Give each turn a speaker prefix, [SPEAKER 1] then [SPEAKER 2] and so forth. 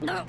[SPEAKER 1] No!